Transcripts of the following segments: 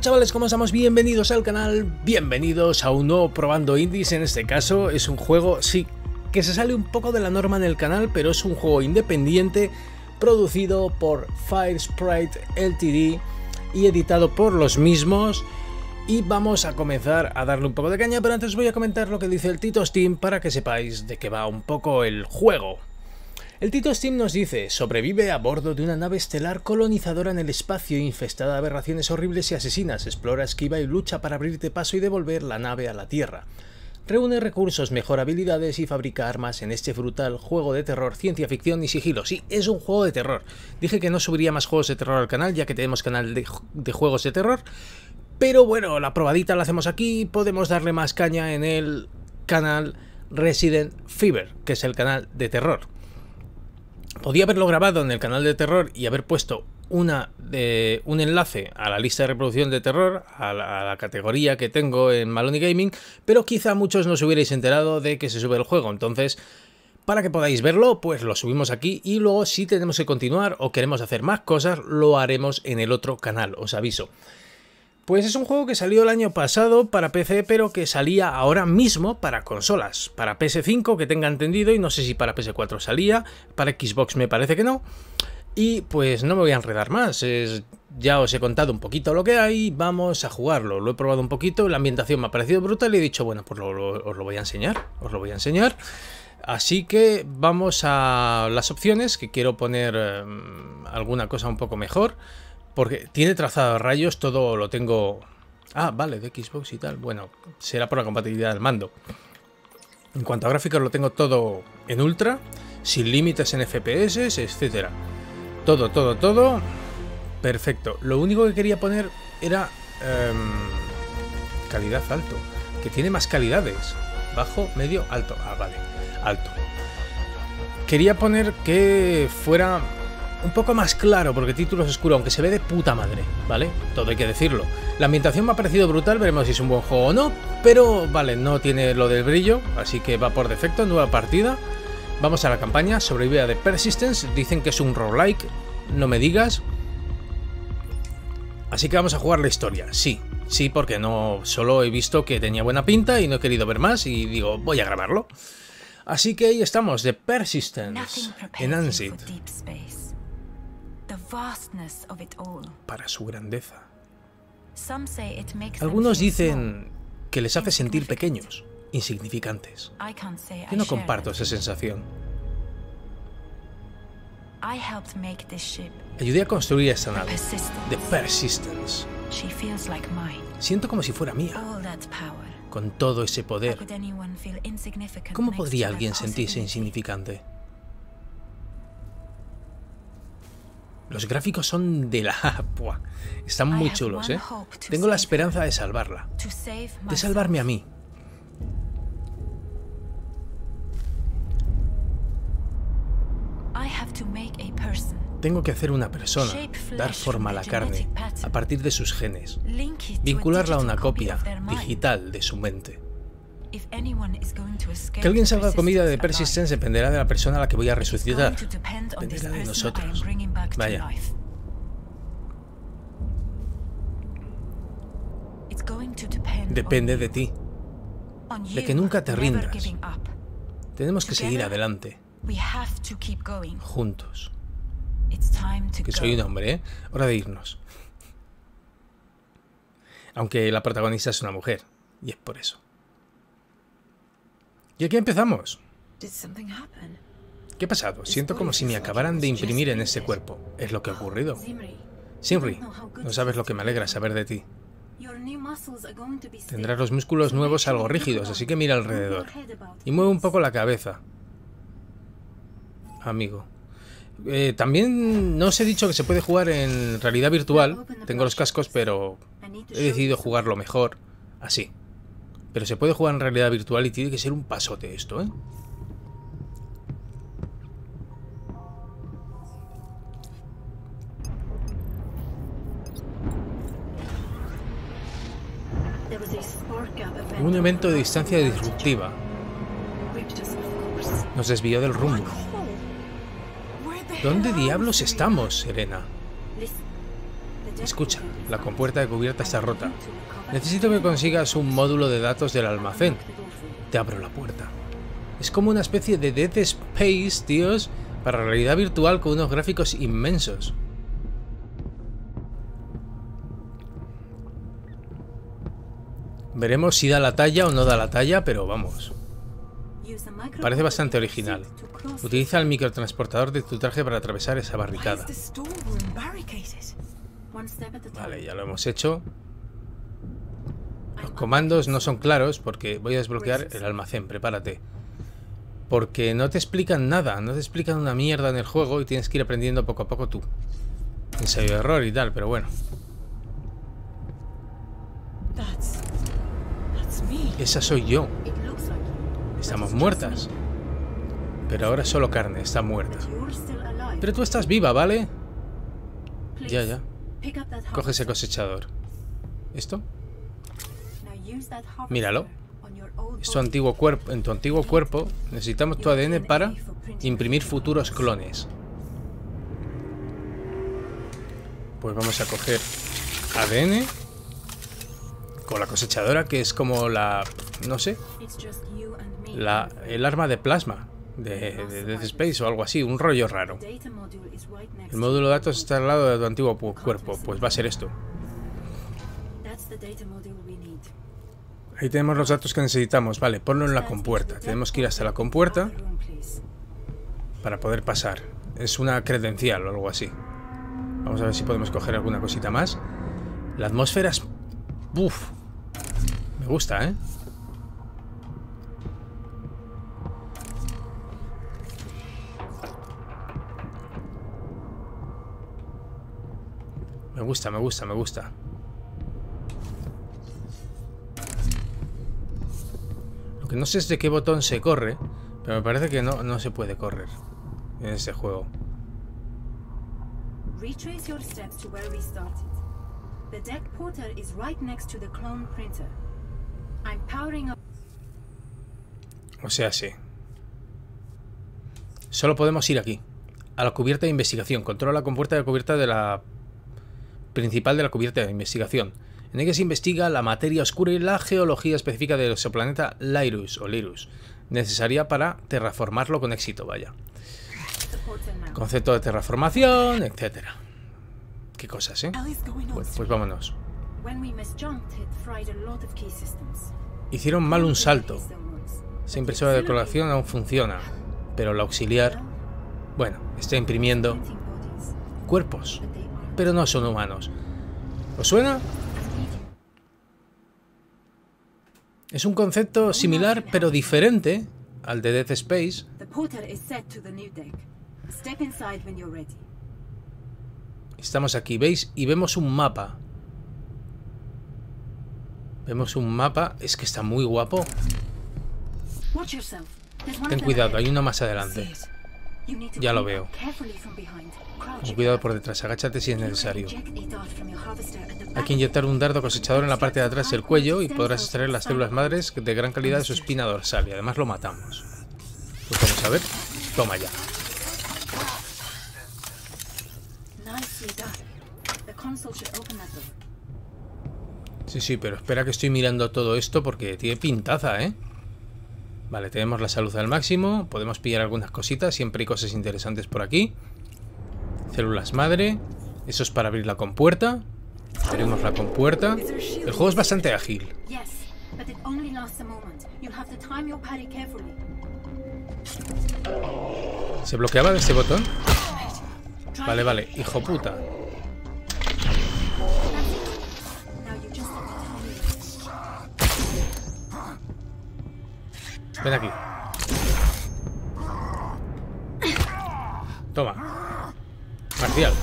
Chavales, ¿cómo estamos? Bienvenidos al canal, bienvenidos a un nuevo Probando Indies, en este caso es un juego, sí, que se sale un poco de la norma en el canal, pero es un juego independiente producido por Fire Sprite LTD y editado por los mismos y vamos a comenzar a darle un poco de caña, pero antes voy a comentar lo que dice el Tito Steam para que sepáis de qué va un poco el juego. El Tito Steam nos dice, sobrevive a bordo de una nave estelar colonizadora en el espacio infestada de aberraciones horribles y asesinas, explora, esquiva y lucha para abrirte paso y devolver la nave a la Tierra. Reúne recursos, mejora habilidades y fabrica armas en este brutal juego de terror, ciencia ficción y sigilo. Sí, es un juego de terror. Dije que no subiría más juegos de terror al canal, ya que tenemos canal de, de juegos de terror. Pero bueno, la probadita la hacemos aquí, podemos darle más caña en el canal Resident Fever, que es el canal de terror. Podía haberlo grabado en el canal de terror y haber puesto una, de, un enlace a la lista de reproducción de terror, a la, a la, categoría que tengo en Maloney Gaming, pero quizá muchos no os hubierais enterado de que se sube el juego. Entonces, para que podáis verlo, pues lo subimos aquí y luego si tenemos que continuar o queremos hacer más cosas, lo haremos en el otro canal, os aviso. Pues es un juego que salió el año pasado para PC, pero que salía ahora mismo para consolas. Para PS5, que tenga entendido, y no sé si para PS4 salía, para Xbox me parece que no. Y pues no me voy a enredar más, ya os he contado un poquito lo que hay, vamos a jugarlo. Lo he probado un poquito, la ambientación me ha parecido brutal y he dicho, bueno, pues lo, os lo voy a enseñar, os lo voy a enseñar. Así que vamos a las opciones, que quiero poner eh, alguna cosa un poco mejor. Porque tiene trazado rayos, todo lo tengo... Ah, vale, de Xbox y tal. Bueno, será por la compatibilidad del mando. En cuanto a gráficos lo tengo todo en ultra, sin límites en FPS, etc. Todo, todo, todo. Perfecto. Lo único que quería poner era... Um, calidad alto. Que tiene más calidades. Bajo, medio, alto. Ah, vale. Alto. Quería poner que fuera un poco más claro, porque título es oscuro, aunque se ve de puta madre, ¿vale? Todo hay que decirlo. La ambientación me ha parecido brutal, veremos si es un buen juego o no, pero vale, no tiene lo del brillo, así que va por defecto, nueva partida. Vamos a la campaña, sobrevive de Persistence, dicen que es un roguelike, no me digas. Así que vamos a jugar la historia, sí, sí, porque no solo he visto que tenía buena pinta y no he querido ver más y digo, voy a grabarlo. Así que ahí estamos, de Persistence, en Ansit para su grandeza. Algunos dicen que les hace sentir pequeños, insignificantes. Yo no comparto esa sensación. Ayudé a construir esta nave, The Persistence. Siento como si fuera mía. Con todo ese poder, ¿cómo podría alguien sentirse insignificante? Los gráficos son de la... Buah, están muy chulos, ¿eh? Tengo la esperanza de salvarla. De salvarme a mí. Tengo que hacer una persona, dar forma a la carne, a partir de sus genes, vincularla a una copia digital de su mente. Que alguien salga comida de Persistence dependerá de la persona a la que voy a resucitar. Dependerá de nosotros. Vaya. Depende de ti. De que nunca te rindas. Tenemos que seguir adelante. Juntos. Que soy un hombre, ¿eh? Hora de irnos. Aunque la protagonista es una mujer. Y es por eso. Y aquí empezamos. ¿Qué ha pasado? Siento como si me acabaran de imprimir en ese cuerpo. Es lo que ha ocurrido. Simri, no sabes lo que me alegra saber de ti. Tendrás los músculos nuevos algo rígidos, así que mira alrededor. Y mueve un poco la cabeza. Amigo. Eh, también no os he dicho que se puede jugar en realidad virtual. Tengo los cascos, pero he decidido jugarlo mejor así. Pero se puede jugar en realidad virtual y tiene que ser un pasote esto, ¿eh? Un evento de distancia disruptiva nos desvió del rumbo. ¿Dónde diablos estamos, Serena? Escucha, la compuerta de cubierta está rota. Necesito que consigas un módulo de datos del almacén. Te abro la puerta. Es como una especie de Dead Space, tíos, para realidad virtual con unos gráficos inmensos. Veremos si da la talla o no da la talla, pero vamos. Parece bastante original. Utiliza el microtransportador de tu traje para atravesar esa barricada. Vale, ya lo hemos hecho. Comandos no son claros porque voy a desbloquear el almacén, prepárate. Porque no te explican nada, no te explican una mierda en el juego y tienes que ir aprendiendo poco a poco tú. Ensayo de error y tal, pero bueno. Esa soy yo. Estamos muertas. Pero ahora solo carne, está muerta. Pero tú estás viva, ¿vale? Ya, ya. Coge ese cosechador. ¿Esto? Míralo. Es tu antiguo cuerpo. En tu antiguo cuerpo necesitamos tu ADN para imprimir futuros clones. Pues vamos a coger ADN con la cosechadora, que es como la... no sé. La, el arma de plasma de, Death Space o algo así, un rollo raro. El módulo de datos está al lado de tu antiguo cuerpo, pues va a ser esto. Ahí tenemos los datos que necesitamos. Vale, ponlo en la compuerta. Tenemos que ir hasta la compuerta para poder pasar. Es una credencial o algo así. Vamos a ver si podemos coger alguna cosita más. La atmósfera es... Uf. Me gusta, ¿eh? Me gusta, me gusta, me gusta. Lo que no sé es de qué botón se corre, pero me parece que no, no se puede correr en este juego. Retrace your steps to where we started. The deck portal is right next to the clone printer. I'm powering up. O sea, sí. Solo podemos ir aquí. A la cubierta de investigación. Controla la compuerta de cubierta de la principal de la cubierta de investigación, en el que se investiga la materia oscura y la geología específica del exoplaneta Lyrus o Lirus, necesaria para terraformarlo con éxito, vaya. Concepto de terraformación, etcétera. Qué cosas, ¿eh? Pues, pues vámonos. Hicieron mal un salto. Esa impresora de coloración aún funciona, pero la auxiliar, bueno, está imprimiendo cuerpos pero no son humanos. ¿Os suena? Es un concepto similar pero diferente al de Death Space. Estamos aquí, ¿veis? Y vemos un mapa. Vemos un mapa. Es que está muy guapo. Ten cuidado, hay uno más adelante. Ya lo veo. cuidado por detrás, agáchate si es necesario. Hay que inyectar un dardo cosechador en la parte de atrás del cuello y podrás extraer las células madres de gran calidad de su espina dorsal y además lo matamos. Pues vamos a ver. Toma ya. Sí, sí, pero espera que estoy mirando todo esto porque tiene pintaza, ¿eh? Vale, tenemos la salud al máximo. Podemos pillar algunas cositas. Siempre hay cosas interesantes por aquí. Células madre. Eso es para abrir la compuerta. Abrimos la compuerta. El juego es bastante ágil. ¿Se bloqueaba de este botón? Vale, vale. Hijo puta. Ven aquí. Toma. Marcial.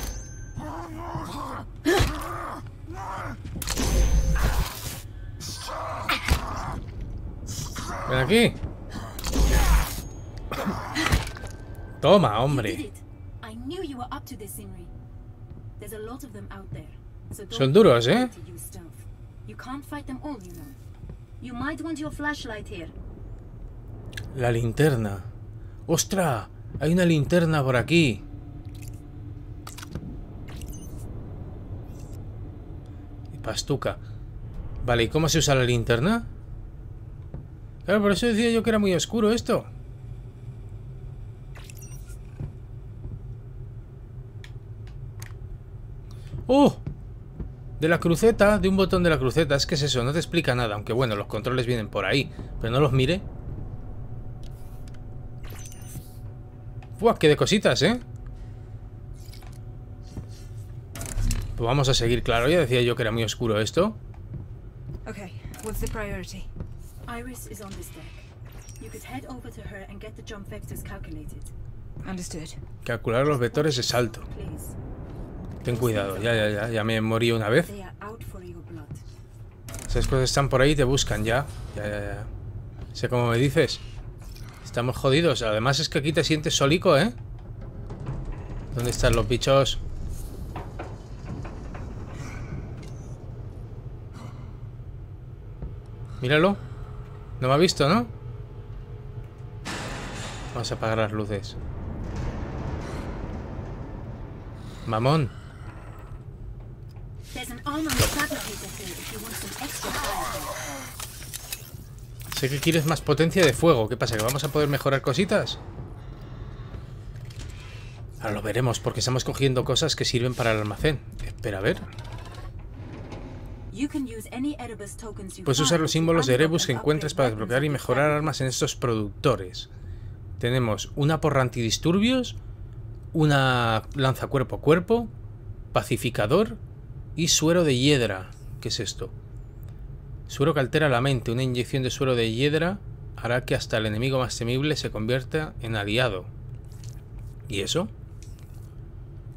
Ven aquí. Toma, hombre. Son duros, ¿eh? You might want your flashlight here. La linterna. ¡Ostras! Hay una linterna por aquí. Pastuca. Vale, ¿y cómo se usa la linterna? Claro, por eso decía yo que era muy oscuro esto. ¡Oh! De la cruceta, de un botón de la cruceta. Es que es eso, no te explica nada. Aunque bueno, los controles vienen por ahí. Pero no los mire. ¡Buah! ¡Qué de cositas, eh! Pues vamos a seguir, claro. Ya decía yo que era muy oscuro esto. Okay, what's the priority? Iris is on this deck. You could head over to her and get the jump vectors calculated. Understood. Calcular los vectores de salto. Please. Ten cuidado, ya, ya, ya, ya me morí una vez. Esas cosas están por ahí y te buscan ya. Ya, ya, ya. Sé cómo me dices. Estamos jodidos. Además es que aquí te sientes solico, ¿eh? ¿Dónde están los bichos? Míralo. No me ha visto, ¿no? Vamos a apagar las luces. Mamón. Sé que quieres más potencia de fuego. ¿Qué pasa? ¿Que vamos a poder mejorar cositas? Ahora lo veremos, porque estamos cogiendo cosas que sirven para el almacén. Espera, a ver. Puedes usar los símbolos de Erebus que encuentres para desbloquear y mejorar armas en estos productores. Tenemos una porra antidisturbios, una lanza cuerpo a cuerpo, pacificador y suero de hiedra. ¿Qué es esto? Suero que altera la mente. Una inyección de suero de hiedra hará que hasta el enemigo más temible se convierta en aliado. ¿Y eso?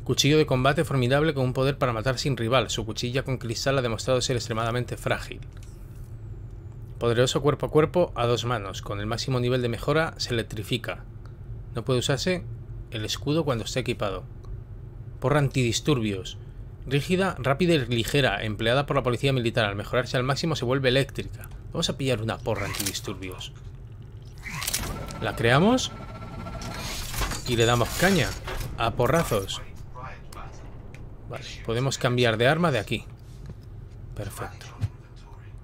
Cuchillo de combate formidable con un poder para matar sin rival. Su cuchilla con cristal ha demostrado ser extremadamente frágil. Poderoso cuerpo a cuerpo a dos manos. Con el máximo nivel de mejora se electrifica. No puede usarse el escudo cuando esté equipado. Porra antidisturbios. Rígida, rápida y ligera, empleada por la policía militar. Al mejorarse al máximo se vuelve eléctrica. Vamos a pillar una porra antidisturbios. La creamos y le damos caña. A porrazos. Vale, podemos cambiar de arma de aquí. Perfecto.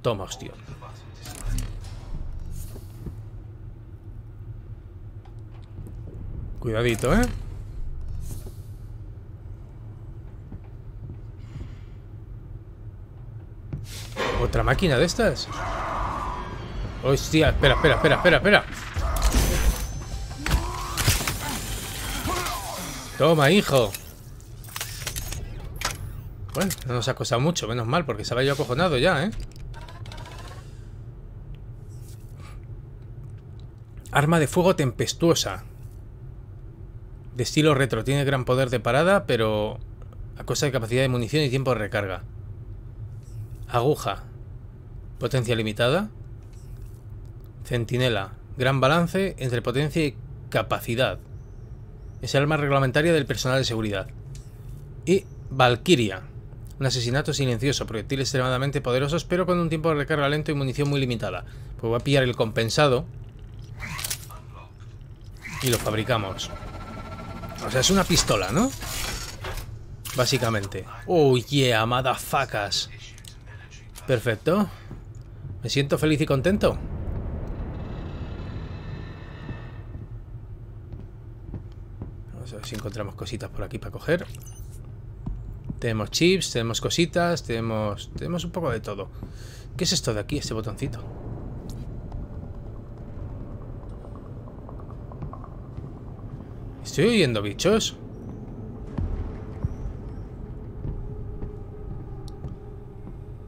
Toma, hostia. Cuidadito, ¿eh? ¿Otra máquina de estas? Hostia, espera, espera, espera, espera, espera. Toma, hijo. Bueno, no nos ha costado mucho, menos mal, porque estaba yo acojonado ya, ¿eh? Arma de fuego tempestuosa. De estilo retro. Tiene gran poder de parada, pero a costa de capacidad de munición y tiempo de recarga. Aguja. Potencia limitada. Centinela. Gran balance entre potencia y capacidad. Es el arma reglamentaria del personal de seguridad. Y Valkyria. Un asesinato silencioso, proyectiles extremadamente poderosos, pero con un tiempo de recarga lento y munición muy limitada. Pues voy a pillar el compensado. Y lo fabricamos. O sea, es una pistola, ¿no? Básicamente. Oh, yeah, motherfuckers. Perfecto. Me siento feliz y contento. Vamos a ver si encontramos cositas por aquí para coger. Tenemos chips, tenemos cositas, tenemos, tenemos un poco de todo. ¿Qué es esto de aquí, este botoncito? ¿Estoy oyendo bichos?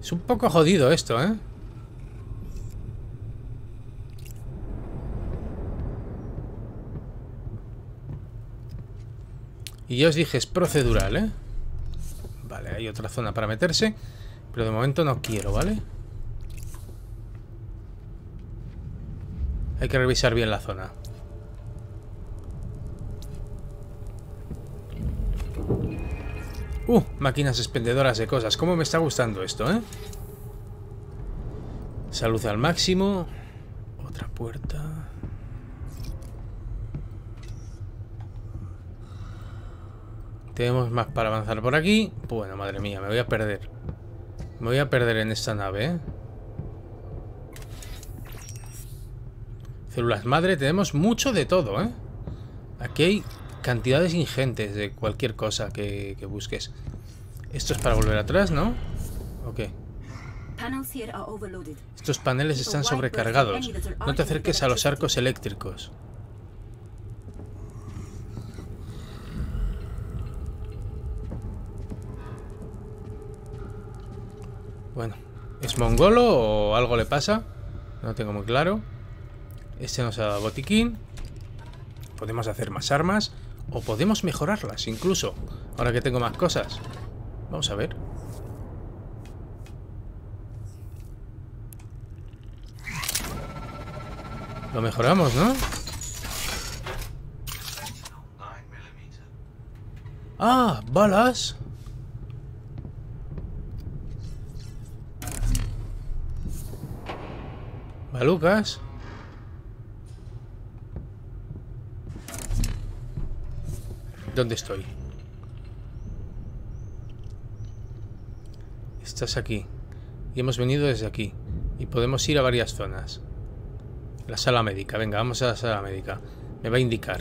Es un poco jodido esto, ¿eh? Y os dije, es procedural, ¿eh? Vale, hay otra zona para meterse. Pero de momento no quiero, ¿vale? Hay que revisar bien la zona. Uh, máquinas expendedoras de cosas. ¿Cómo me está gustando esto, eh? Salud al máximo. Otra puerta. Tenemos más para avanzar por aquí. Bueno, madre mía, me voy a perder. Me voy a perder en esta nave, ¿eh? Células madre, tenemos mucho de todo, ¿eh? Aquí hay cantidades ingentes de cualquier cosa que, que busques. Esto es para volver atrás, ¿no? Ok. Estos paneles están sobrecargados. No te acerques a los arcos eléctricos. Bueno, ¿es mongolo o algo le pasa? No tengo muy claro. Este nos ha dado botiquín. Podemos hacer más armas. O podemos mejorarlas incluso. Ahora que tengo más cosas. Vamos a ver. Lo mejoramos, ¿no? Ah, balas. Balucas. ¿Dónde estoy? Estás aquí. Y hemos venido desde aquí. Y podemos ir a varias zonas. La sala médica. Venga, vamos a la sala médica. Me va a indicar.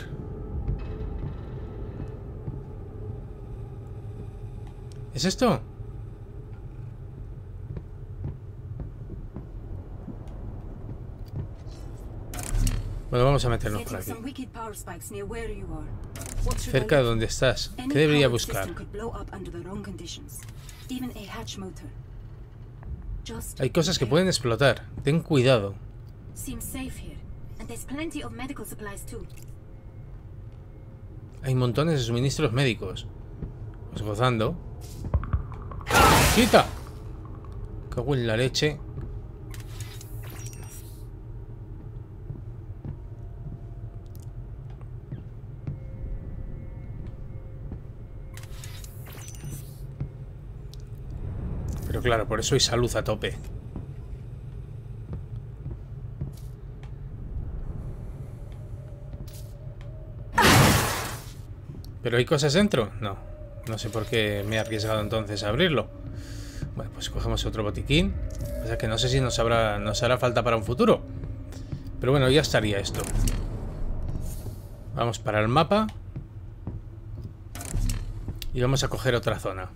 ¿Es esto? Bueno, vamos a meternos por aquí. Cerca de donde estás. ¿Qué debería buscar? Hay cosas que pueden explotar. Ten cuidado. Hay montones de suministros médicos. Pues gozando. ¡Quita! Cago en la leche. Claro, por eso hay salud a tope. ¿Pero hay cosas dentro? No. No sé por qué me he arriesgado entonces a abrirlo. Bueno, pues cogemos otro botiquín. O sea que no sé si nos, habrá, nos hará falta para un futuro. Pero bueno, ya estaría esto. Vamos para el mapa. Y vamos a coger otra zona.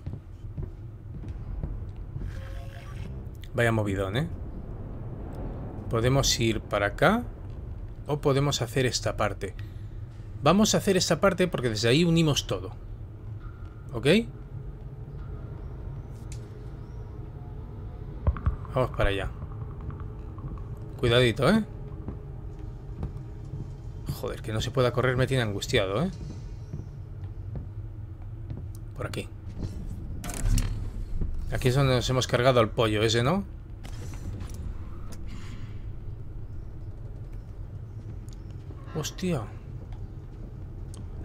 Vaya movidón, ¿eh? Podemos ir para acá o podemos hacer esta parte. Vamos a hacer esta parte porque desde ahí unimos todo. ¿Ok? Vamos para allá. Cuidadito, ¿eh? Joder, que no se pueda correr me tiene angustiado, ¿eh? Por aquí. Aquí es donde nos hemos cargado al pollo ese, ¿no? Hostia.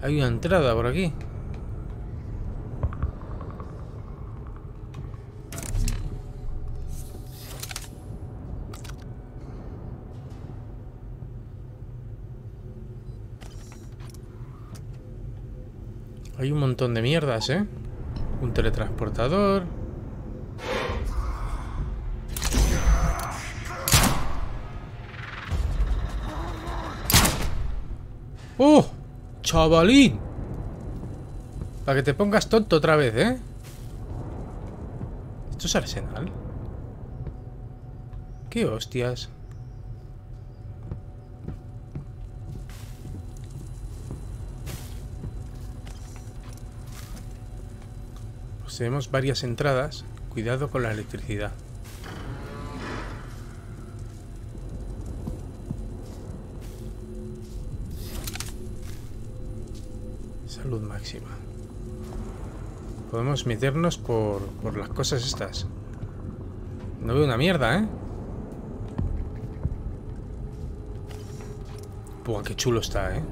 Hay una entrada por aquí. Hay un montón de mierdas, ¿eh? Un teletransportador. ¡Oh! ¡Chavalín! Para que te pongas tonto otra vez, ¿eh? ¿Esto es arsenal? ¿Qué hostias? Pues tenemos varias entradas. Cuidado con la electricidad. Salud máxima. Podemos meternos por, por las cosas estas. No veo una mierda, ¿eh? Buah, qué chulo está, ¿eh?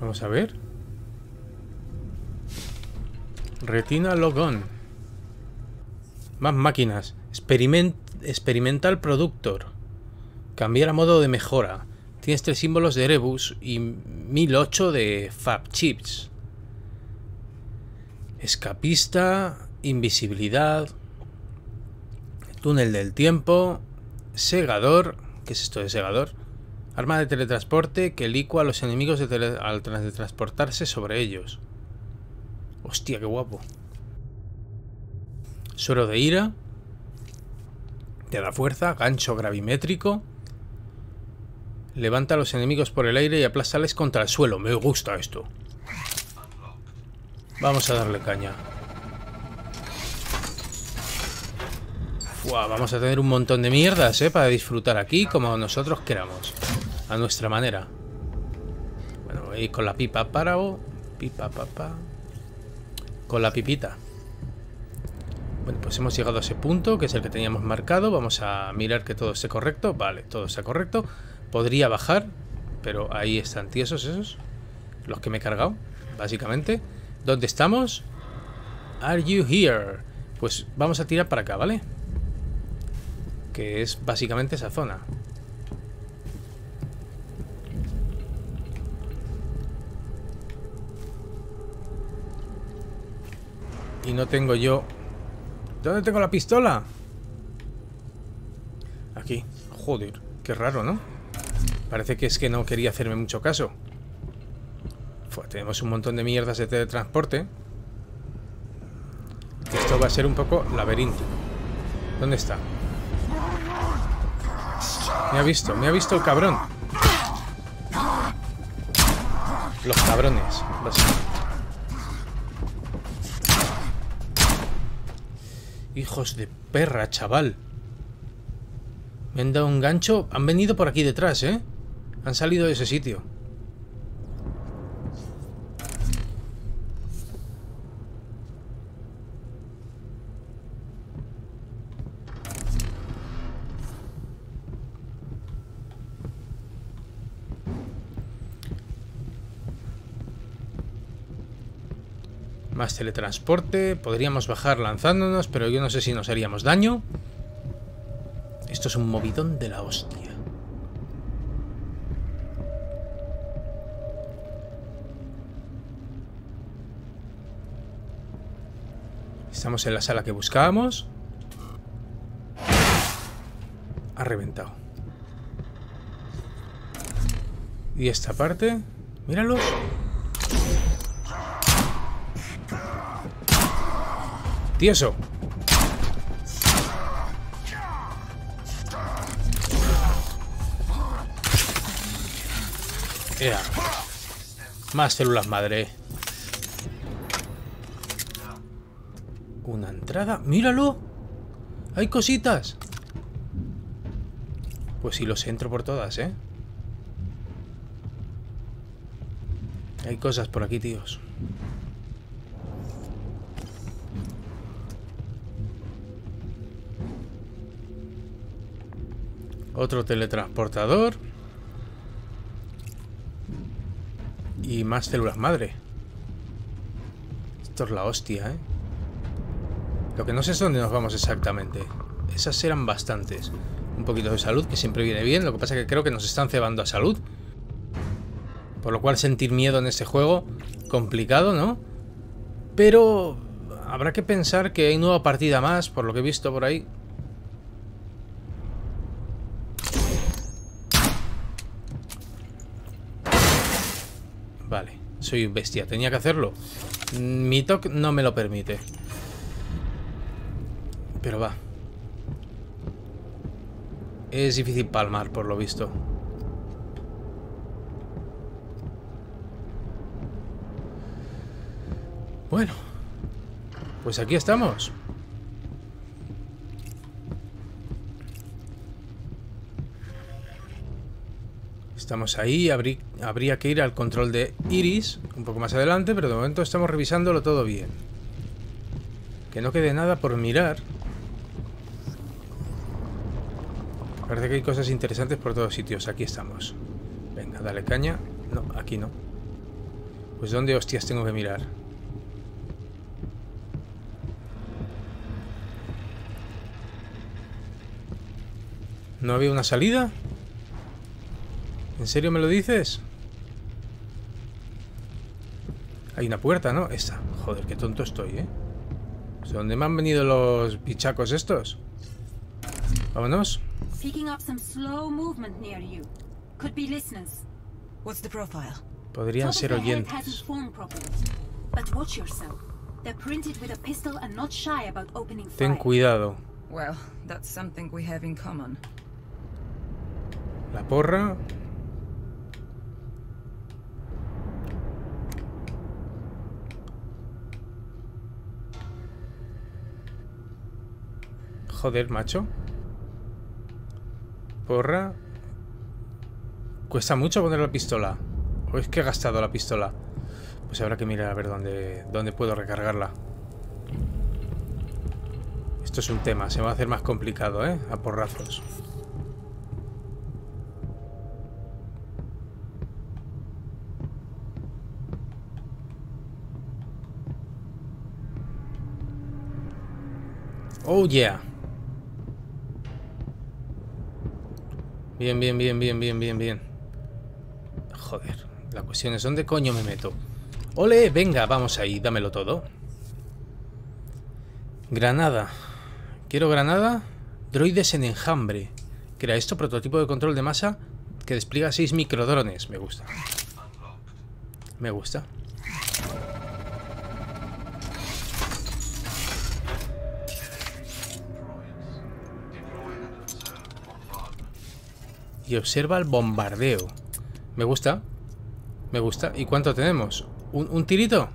Vamos a ver. Retina Logon. Más máquinas. Experiment Experimental Productor. Cambiar a modo de mejora. Tienes tres símbolos de Erebus y 1008 de Fab Chips. Escapista, invisibilidad, túnel del tiempo, segador. ¿Qué es esto de segador? Arma de teletransporte que licua a los enemigos al transportarse sobre ellos. Hostia, qué guapo. Suero de ira. Te da fuerza. Gancho gravimétrico. Levanta a los enemigos por el aire y aplástales contra el suelo. Me gusta esto. Vamos a darle caña. vamos a tener un montón de mierdas, ¿eh? Para disfrutar aquí como nosotros queramos. A nuestra manera. Bueno, ahí con la pipa para o... Pipa, papá. Con la pipita. Bueno, pues hemos llegado a ese punto, que es el que teníamos marcado. Vamos a mirar que todo esté correcto. Vale, todo está correcto. Podría bajar, pero ahí están tiesos esos. Los que me he cargado, básicamente. ¿Dónde estamos? Are you here? Pues vamos a tirar para acá, ¿vale? Que es básicamente esa zona. Y no tengo yo... ¿Dónde tengo la pistola? Aquí. Joder, qué raro, ¿no? Parece que es que no quería hacerme mucho caso. tenemos un montón de mierdas de teletransporte. Esto va a ser un poco laberinto. ¿Dónde está? Me ha visto, me ha visto el cabrón. Los cabrones. Hijos de perra, chaval. Me han dado un gancho. Han venido por aquí detrás, ¿eh? Han salido de ese sitio. Teletransporte. Podríamos bajar lanzándonos, pero yo no sé si nos haríamos daño. Esto es un movidón de la hostia. Estamos en la sala que buscábamos. Ha reventado. Y esta parte... Míralos. Tieso. Más células madre. Una entrada. ¡Míralo! ¡Hay cositas! Pues si los entro por todas, ¿eh? Hay cosas por aquí, tíos. Otro teletransportador. Y más células madre. Esto es la hostia, ¿eh? Lo que no sé es dónde nos vamos exactamente. Esas eran bastantes. Un poquito de salud, que siempre viene bien. Lo que pasa es que creo que nos están cebando a salud. Por lo cual sentir miedo en este juego, complicado, ¿no? Pero habrá que pensar que hay nueva partida más, por lo que he visto por ahí. Vale, soy bestia, tenía que hacerlo. Mi toque no me lo permite. Pero va. Es difícil palmar, por lo visto. Bueno. Pues aquí estamos. Estamos ahí, habría que ir al control de Iris un poco más adelante, pero de momento estamos revisándolo todo bien. Que no quede nada por mirar. Parece que hay cosas interesantes por todos sitios. Aquí estamos. Venga, dale caña. No, aquí no. Pues ¿dónde hostias tengo que mirar? ¿No había una salida? ¿En serio me lo dices? Hay una puerta, ¿no? Esta. Joder, qué tonto estoy, ¿eh? ¿Dónde me han venido los bichacos estos? Vámonos. Picking up some slow movement near you. Joder, macho. Porra. Cuesta mucho poner la pistola. ¿O es que he gastado la pistola? Pues habrá que mirar a ver dónde, dónde puedo recargarla. Esto es un tema. Se va a hacer más complicado, ¿eh? A porrazos. Oh yeah. Bien, bien, bien, bien, bien, bien, bien. Joder, la cuestión es ¿dónde coño me meto? Ole, venga, vamos ahí, dámelo todo. Granada. Quiero granada. Droides en enjambre. Crea esto, prototipo de control de masa que despliega 6 microdrones. Me gusta. Me gusta. Y observa el bombardeo. Me gusta. Me gusta. ¿Y cuánto tenemos? ¿Un, tirito?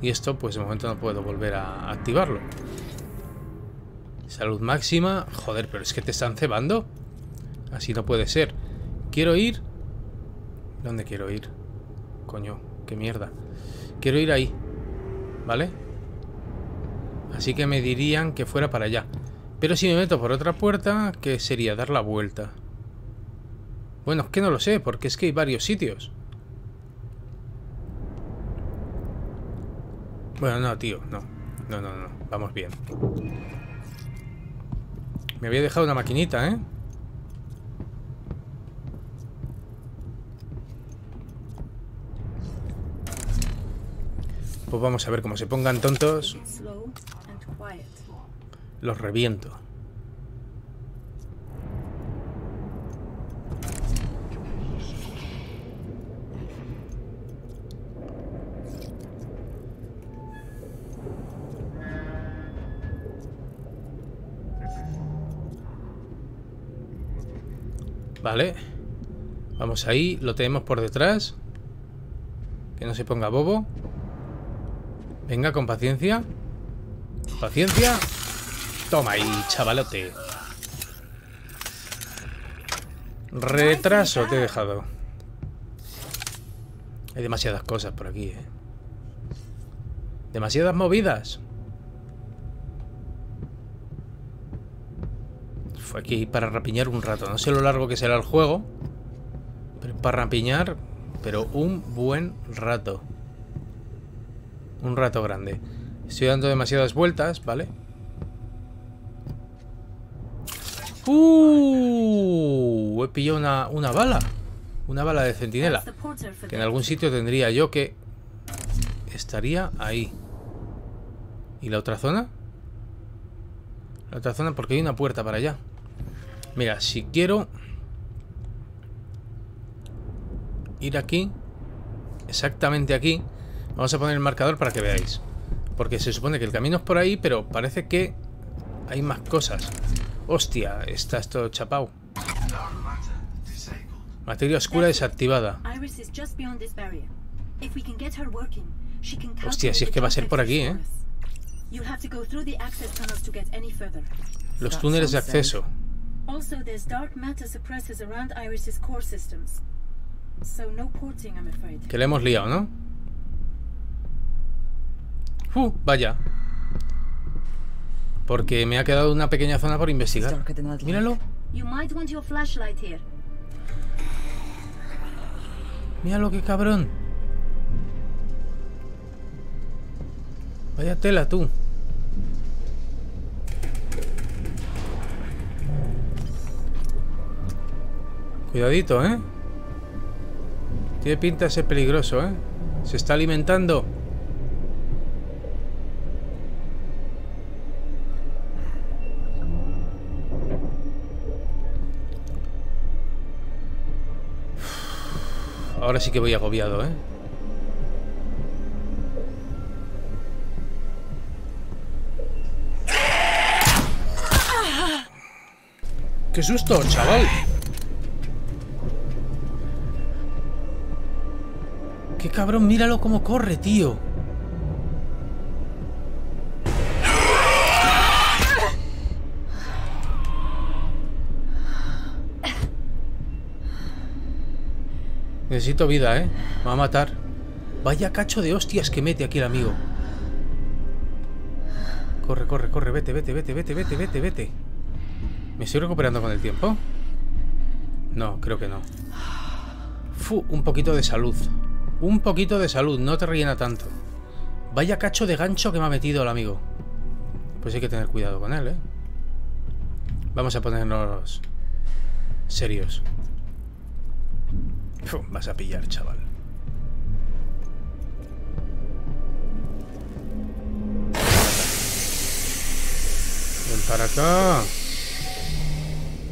Y esto, pues de momento no puedo volver a activarlo. Salud máxima. Joder, pero es que te están cebando. Así no puede ser. Quiero ir... ¿Dónde quiero ir? Coño, qué mierda. Quiero ir ahí. ¿Vale? Así que me dirían que fuera para allá. Pero si me meto por otra puerta, ¿qué sería? Dar la vuelta. Bueno, es que no lo sé, porque es que hay varios sitios. Bueno, no, tío, no. No, no, no. Vamos bien. Me había dejado una maquinita, ¿eh? Pues vamos a ver cómo se pongan tontos. Los reviento. Vale. Vamos ahí, lo tenemos por detrás. Que no se ponga bobo. Venga, con paciencia. Paciencia. Toma ahí, chavalote. Retraso te he dejado. Hay demasiadas cosas por aquí, eh. Demasiadas movidas. Fue aquí para rapiñar un rato. No sé lo largo que será el juego. Pero para rapiñar, pero un buen rato. Un rato grande. Estoy dando demasiadas vueltas, ¿vale? ¡Uh! He pillado una, una bala. Una bala de centinela. Que en algún sitio tendría yo que... Estaría ahí. ¿Y la otra zona? La otra zona porque hay una puerta para allá. Mira, si quiero... Ir aquí. Exactamente aquí. Vamos a poner el marcador para que veáis. Porque se supone que el camino es por ahí, pero parece que hay más cosas. Hostia, está esto chapao. Materia oscura desactivada. Hostia, si es que va a ser por aquí, ¿eh? Los túneles de acceso. Que le hemos liado, ¿no? Uh, vaya. Porque me ha quedado una pequeña zona por investigar. Míralo. You might want your flashlight here. Míralo, qué cabrón. Vaya tela, tú. Cuidadito, ¿eh? Tiene pinta de ser peligroso, ¿eh? Se está alimentando. Ahora sí que voy agobiado, ¿eh? ¡Qué susto, chaval! ¡Qué cabrón! Míralo cómo corre, tío. Necesito vida, ¿eh? Me va a matar. Vaya cacho de hostias que mete aquí el amigo. Corre, corre, corre. Vete, vete, vete, vete, vete, vete, vete. ¿Me estoy recuperando con el tiempo? No, creo que no. Fu, un poquito de salud. Un poquito de salud, no te rellena tanto. Vaya cacho de gancho que me ha metido el amigo. Pues hay que tener cuidado con él, ¿eh? Vamos a ponernos serios. Vas a pillar, chaval. Ven para acá.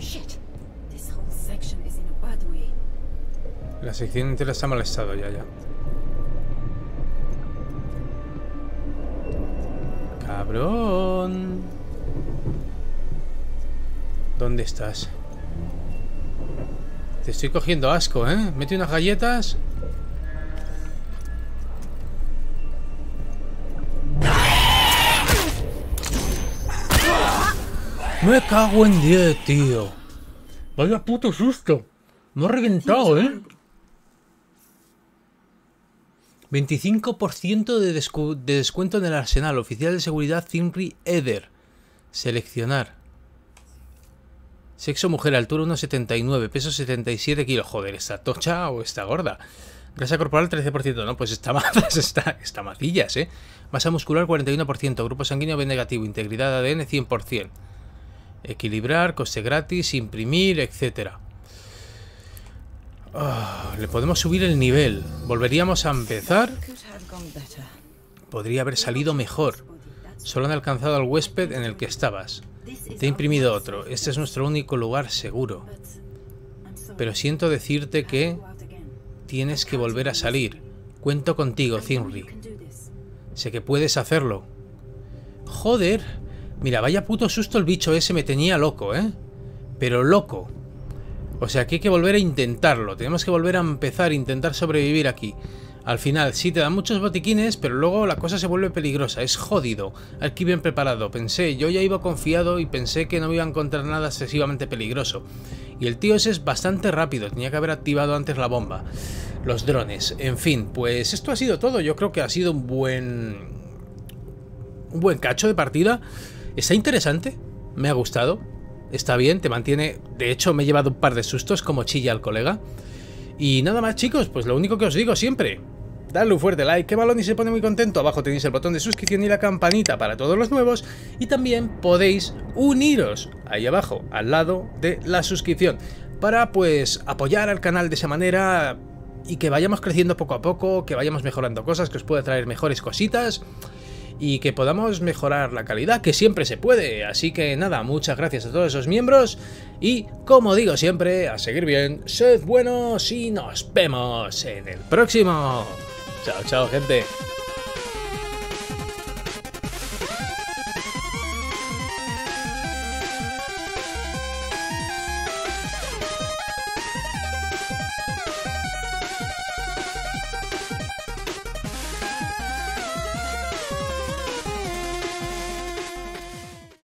Shit. This whole section is in a bad way. La sección entera está mal estado ya, ya. Cabrón. ¿Dónde estás? Estoy cogiendo asco, ¿eh? Mete unas galletas. Me cago en 10, tío. Vaya puto susto. Me ha reventado, ¿eh? 25% de, de descuento en el arsenal. Oficial de seguridad Zimri Eder. Seleccionar. Sexo mujer, altura 1,79, peso 77 kilos. Joder, ¿está tocha o está gorda? Grasa corporal 13%, no, pues está, está, está macillas, ¿eh? Masa muscular 41%, grupo sanguíneo B negativo, integridad ADN 100%. Equilibrar, coste gratis, imprimir, etcétera. Ah, le podemos subir el nivel. Volveríamos a empezar. Podría haber salido mejor. Solo han alcanzado al huésped en el que estabas. Te he imprimido otro. Este es nuestro único lugar seguro. Pero siento decirte que tienes que volver a salir. Cuento contigo, I know you Zimri. can do this. Sé que puedes hacerlo. Joder. Mira, vaya puto susto el bicho ese me tenía loco, ¿eh? Pero loco. O sea que hay que volver a intentarlo. Tenemos que volver a empezar intentar sobrevivir aquí. Al final, sí te dan muchos botiquines, pero luego la cosa se vuelve peligrosa. Es jodido. Ir bien preparado. Pensé, yo ya iba confiado y pensé que no iba a encontrar nada excesivamente peligroso. Y el tío ese es bastante rápido. Tenía que haber activado antes la bomba. Los drones. En fin, pues esto ha sido todo. Yo creo que ha sido un buen un buen cacho de partida. Está interesante, me ha gustado. Está bien, te mantiene. De hecho, me he llevado un par de sustos como chilla al colega. Y nada más, chicos, pues lo único que os digo siempre. Dadle un fuerte like, que balón y se pone muy contento. Abajo tenéis el botón de suscripción y la campanita para todos los nuevos. Y también podéis uniros ahí abajo, al lado de la suscripción. Para pues apoyar al canal de esa manera y que vayamos creciendo poco a poco, que vayamos mejorando cosas, que os pueda traer mejores cositas y que podamos mejorar la calidad, que siempre se puede. Así que nada, muchas gracias a todos esos miembros y como digo siempre, a seguir bien, sed buenos y nos vemos en el próximo. Chao, chao gente.